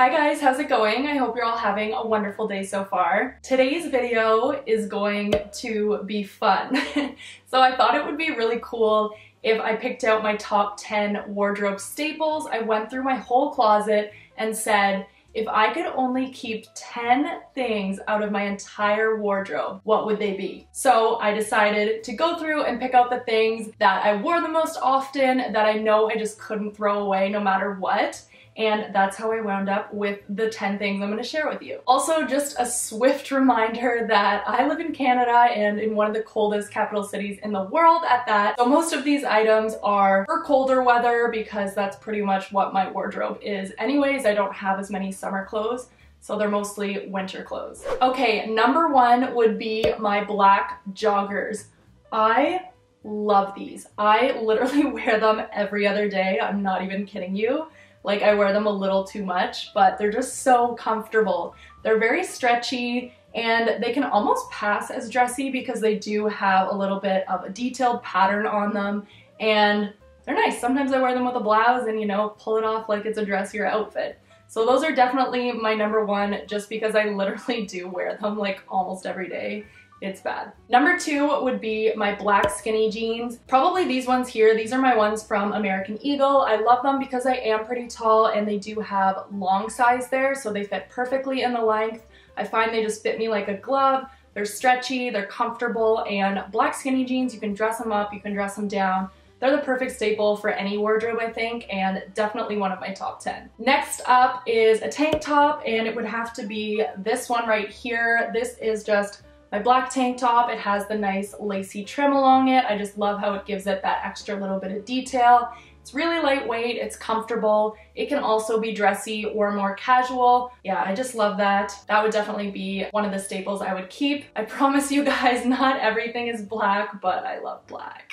Hi guys, how's it going? I hope you're all having a wonderful day so far. Today's video is going to be fun. so I thought it would be really cool if I picked out my top 10 wardrobe staples. I went through my whole closet and said, if I could only keep 10 things out of my entire wardrobe, what would they be? So I decided to go through and pick out the things that I wore the most often that I know I just couldn't throw away no matter what and that's how I wound up with the 10 things I'm going to share with you. Also, just a swift reminder that I live in Canada and in one of the coldest capital cities in the world at that, so most of these items are for colder weather because that's pretty much what my wardrobe is anyways. I don't have as many summer clothes. So they're mostly winter clothes. Okay, number one would be my black joggers. I love these. I literally wear them every other day. I'm not even kidding you. Like I wear them a little too much, but they're just so comfortable. They're very stretchy and they can almost pass as dressy because they do have a little bit of a detailed pattern on them and they're nice. Sometimes I wear them with a blouse and you know, pull it off like it's a dressier outfit. So those are definitely my number one just because I literally do wear them like almost every day it's bad. Number two would be my black skinny jeans. Probably these ones here. These are my ones from American Eagle. I love them because I am pretty tall and they do have long size there, so they fit perfectly in the length. I find they just fit me like a glove. They're stretchy, they're comfortable, and black skinny jeans, you can dress them up, you can dress them down. They're the perfect staple for any wardrobe, I think, and definitely one of my top 10. Next up is a tank top, and it would have to be this one right here. This is just my black tank top. It has the nice lacy trim along it. I just love how it gives it that extra little bit of detail. It's really lightweight, it's comfortable. It can also be dressy or more casual. Yeah, I just love that. That would definitely be one of the staples I would keep. I promise you guys, not everything is black, but I love black.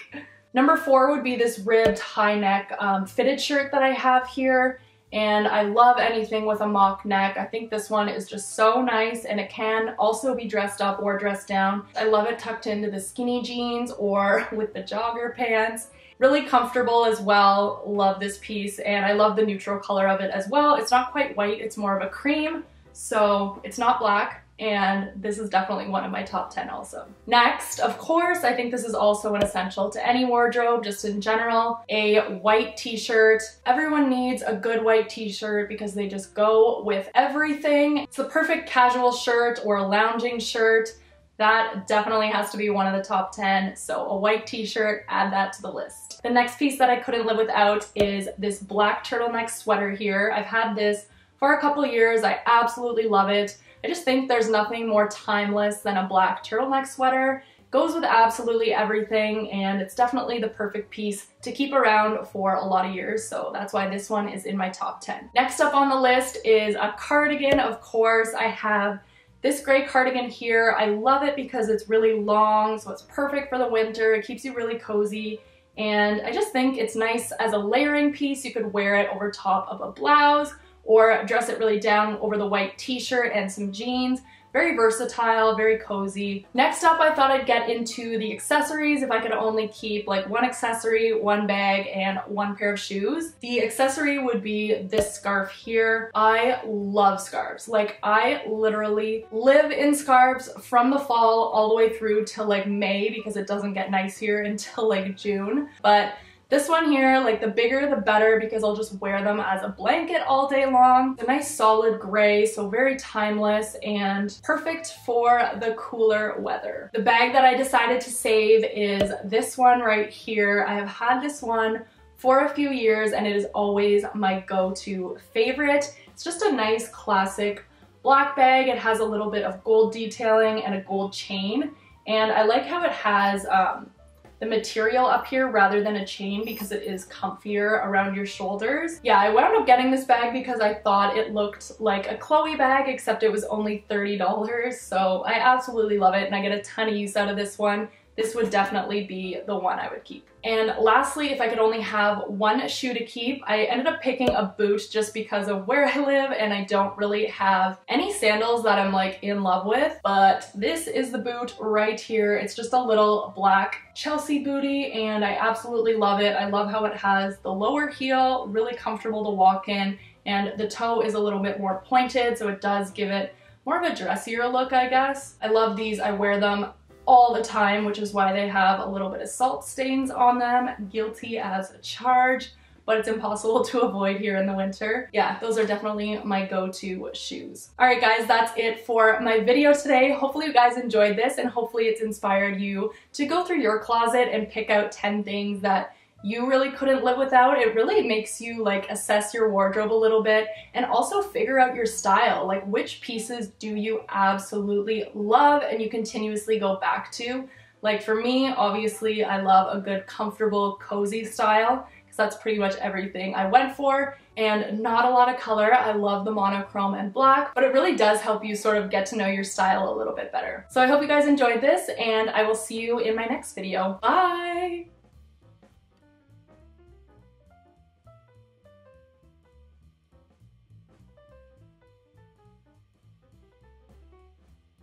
Number four would be this ribbed high neck um, fitted shirt that I have here and I love anything with a mock neck. I think this one is just so nice and it can also be dressed up or dressed down. I love it tucked into the skinny jeans or with the jogger pants. Really comfortable as well. Love this piece and I love the neutral color of it as well. It's not quite white, it's more of a cream, so it's not black and this is definitely one of my top 10 also. Next, of course, I think this is also an essential to any wardrobe, just in general, a white t-shirt. Everyone needs a good white t-shirt because they just go with everything. It's the perfect casual shirt or a lounging shirt. That definitely has to be one of the top 10, so a white t-shirt, add that to the list. The next piece that I couldn't live without is this black turtleneck sweater here. I've had this for a couple years, I absolutely love it. I just think there's nothing more timeless than a black turtleneck sweater. Goes with absolutely everything and it's definitely the perfect piece to keep around for a lot of years so that's why this one is in my top 10. Next up on the list is a cardigan of course. I have this gray cardigan here. I love it because it's really long so it's perfect for the winter. It keeps you really cozy and I just think it's nice as a layering piece. You could wear it over top of a blouse or dress it really down over the white t-shirt and some jeans. Very versatile, very cozy. Next up, I thought I'd get into the accessories if I could only keep like one accessory, one bag, and one pair of shoes. The accessory would be this scarf here. I love scarves. Like I literally live in scarves from the fall all the way through till like May because it doesn't get nice here until like June. But this one here, like the bigger the better because I'll just wear them as a blanket all day long. It's a nice solid gray, so very timeless and perfect for the cooler weather. The bag that I decided to save is this one right here. I have had this one for a few years and it is always my go-to favorite. It's just a nice classic black bag. It has a little bit of gold detailing and a gold chain. And I like how it has um, the material up here rather than a chain because it is comfier around your shoulders. Yeah, I wound up getting this bag because I thought it looked like a Chloe bag except it was only $30 so I absolutely love it and I get a ton of use out of this one this would definitely be the one I would keep. And lastly, if I could only have one shoe to keep, I ended up picking a boot just because of where I live and I don't really have any sandals that I'm like in love with, but this is the boot right here. It's just a little black Chelsea booty and I absolutely love it. I love how it has the lower heel, really comfortable to walk in, and the toe is a little bit more pointed so it does give it more of a dressier look I guess. I love these, I wear them all the time which is why they have a little bit of salt stains on them, guilty as charged but it's impossible to avoid here in the winter. Yeah, those are definitely my go-to shoes. All right, guys, that's it for my video today. Hopefully you guys enjoyed this and hopefully it's inspired you to go through your closet and pick out 10 things that you really couldn't live without. It really makes you like assess your wardrobe a little bit and also figure out your style. Like which pieces do you absolutely love and you continuously go back to. Like for me, obviously I love a good comfortable cozy style because that's pretty much everything I went for and not a lot of color. I love the monochrome and black, but it really does help you sort of get to know your style a little bit better. So I hope you guys enjoyed this and I will see you in my next video. Bye!